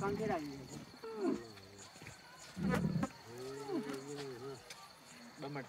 関係ないんです